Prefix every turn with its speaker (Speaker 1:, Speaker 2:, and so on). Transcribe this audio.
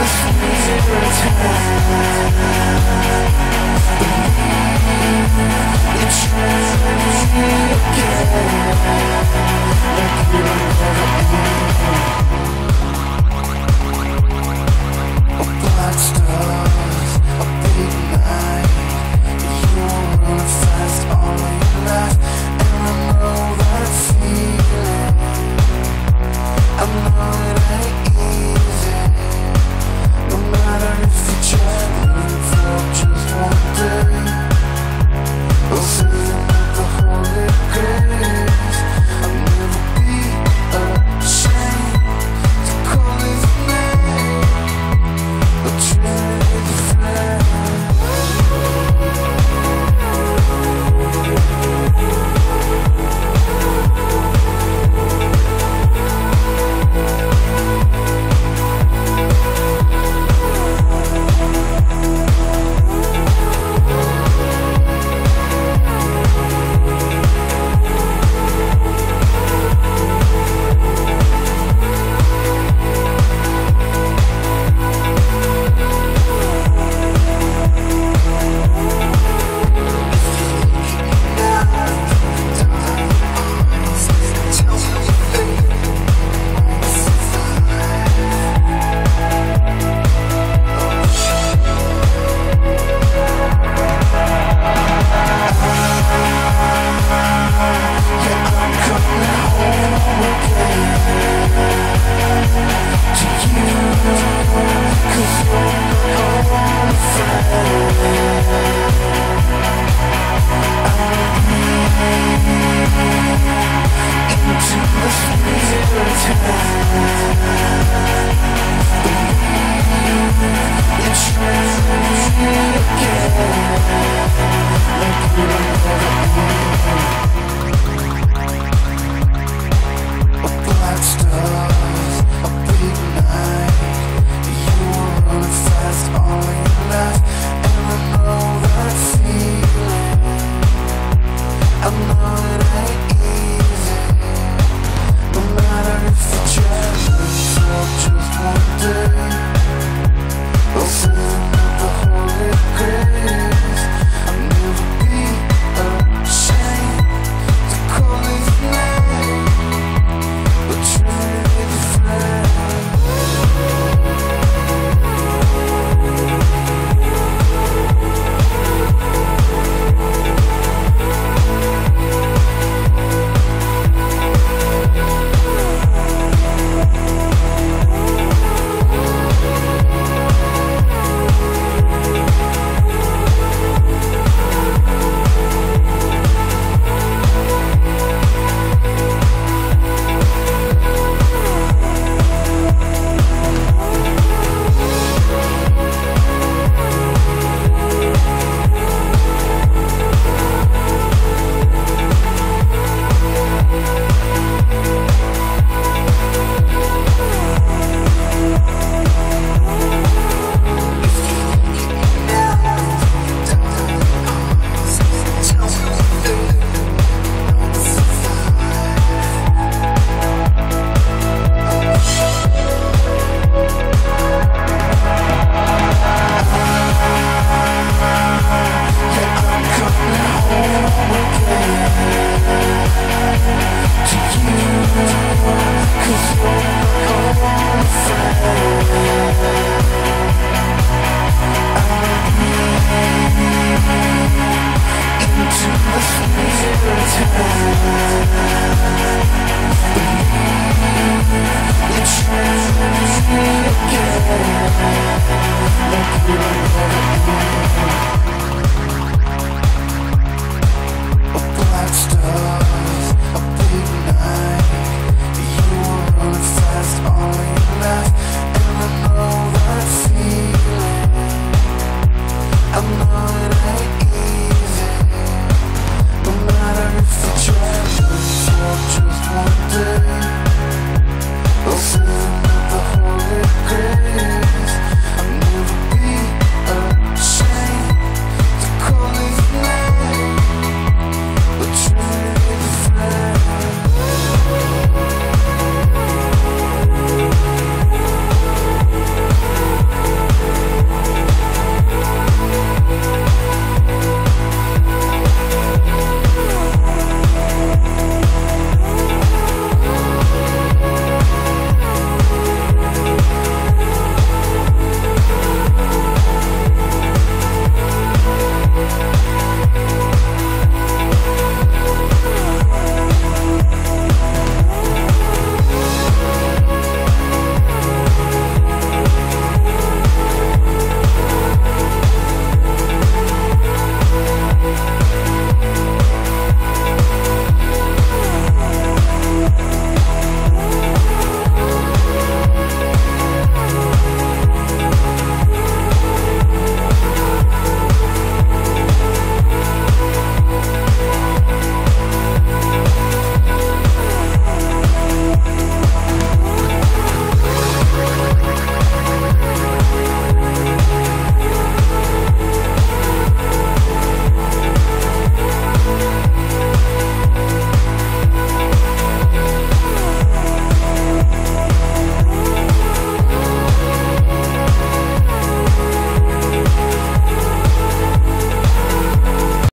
Speaker 1: Zero time It's